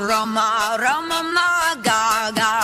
Rama, Rama, Gaga.